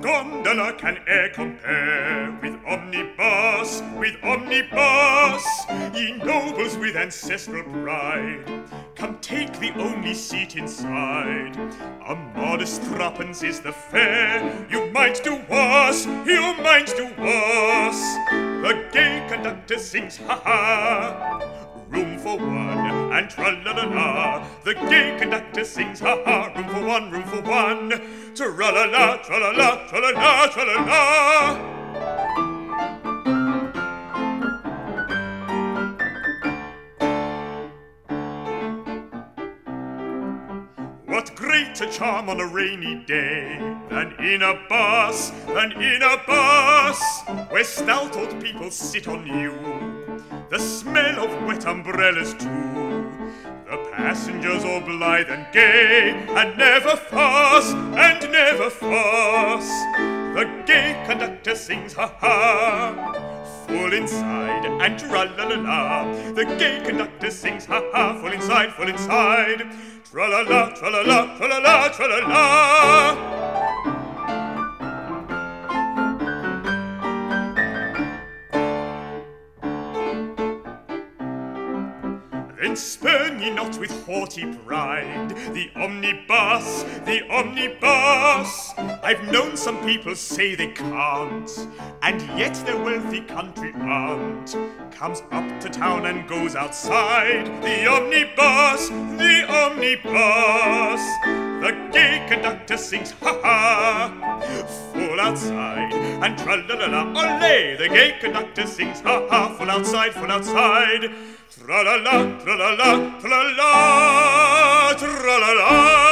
gondola can e'er compare with omnibus, with omnibus, ye nobles with ancestral pride. Come take the only seat inside. A modest threepence is the fare. You might do worse, you might do worse. The gay conductor sings ha ha. Room for one, and tra-la-la-la. The gay conductor sings ha ha. Room for one, room for one. Tra-la-la, tra-la-la, tra-la-la, tra-la-la. What greater charm on a rainy day than in a bus, than in a bus, where stout old people sit on you. The smell of wet umbrellas too. Passengers all blithe and gay, and never fuss, and never fuss. The gay conductor sings ha ha. Full inside and tra la la la. The gay conductor sings ha ha. Full inside, full inside. Tra la la, tra la la, tra la la, tra la la. Then spurn ye not with haughty pride the omnibus, the omnibus. I've known some people say they can't, and yet their wealthy country aunt comes up to town and goes outside. The omnibus, the omnibus. The gay conductor sings ha ha, outside and tra la la la, ole. The gay conductor sings ha ha, full outside, full outside. Tra la la, tra la la, tra la la, tra la la.